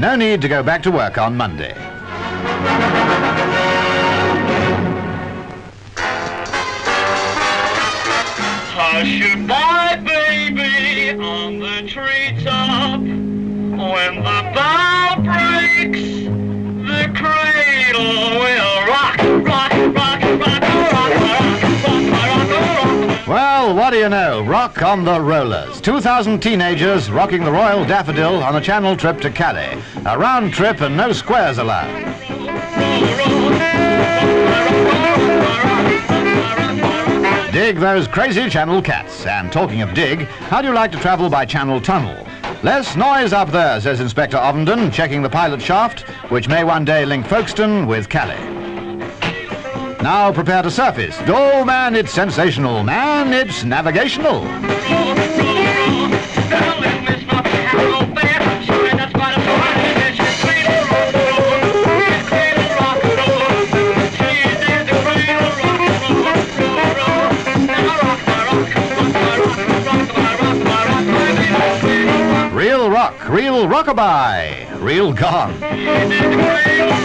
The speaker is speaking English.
No need to go back to work on Monday. Hush-a-bye, baby, on the treetop. What do you know? Rock on the Rollers. 2,000 teenagers rocking the Royal Daffodil on a channel trip to Calais. A round trip and no squares allowed. Dig those crazy channel cats. And talking of dig, how do you like to travel by channel tunnel? Less noise up there, says Inspector Ovenden, checking the pilot shaft, which may one day link Folkestone with Calais. Now prepare to surface. Oh man, it's sensational. Man, it's navigational. Real rock, real rockabye, real gone.